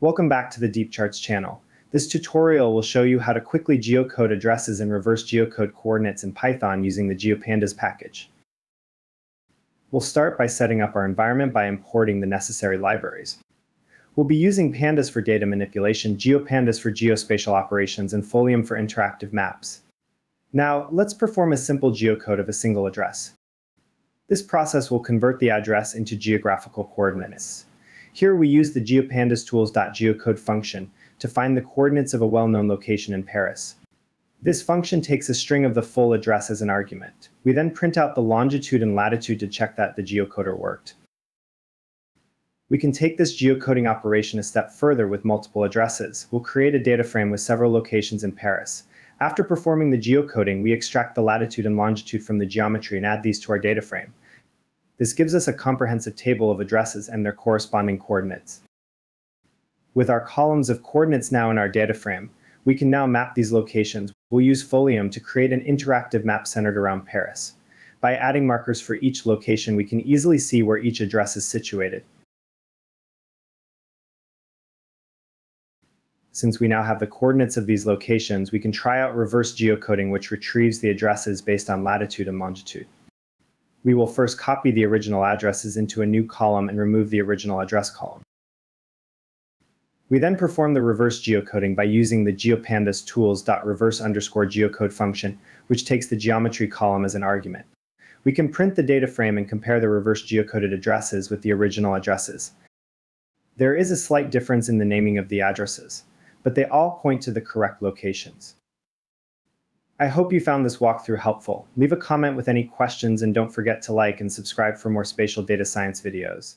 Welcome back to the Deep Charts channel. This tutorial will show you how to quickly geocode addresses and reverse geocode coordinates in Python using the GeoPandas package. We'll start by setting up our environment by importing the necessary libraries. We'll be using Pandas for data manipulation, GeoPandas for geospatial operations, and Folium for interactive maps. Now, let's perform a simple geocode of a single address. This process will convert the address into geographical coordinates. Here we use the geopandas.tools.geocode function to find the coordinates of a well-known location in Paris. This function takes a string of the full address as an argument. We then print out the longitude and latitude to check that the geocoder worked. We can take this geocoding operation a step further with multiple addresses. We'll create a data frame with several locations in Paris. After performing the geocoding, we extract the latitude and longitude from the geometry and add these to our data frame. This gives us a comprehensive table of addresses and their corresponding coordinates. With our columns of coordinates now in our data frame, we can now map these locations. We'll use Folium to create an interactive map centered around Paris. By adding markers for each location, we can easily see where each address is situated. Since we now have the coordinates of these locations, we can try out reverse geocoding, which retrieves the addresses based on latitude and longitude. We will first copy the original addresses into a new column and remove the original address column. We then perform the reverse geocoding by using the geopandas underscore geocode function, which takes the geometry column as an argument. We can print the data frame and compare the reverse geocoded addresses with the original addresses. There is a slight difference in the naming of the addresses but they all point to the correct locations. I hope you found this walkthrough helpful. Leave a comment with any questions and don't forget to like and subscribe for more spatial data science videos.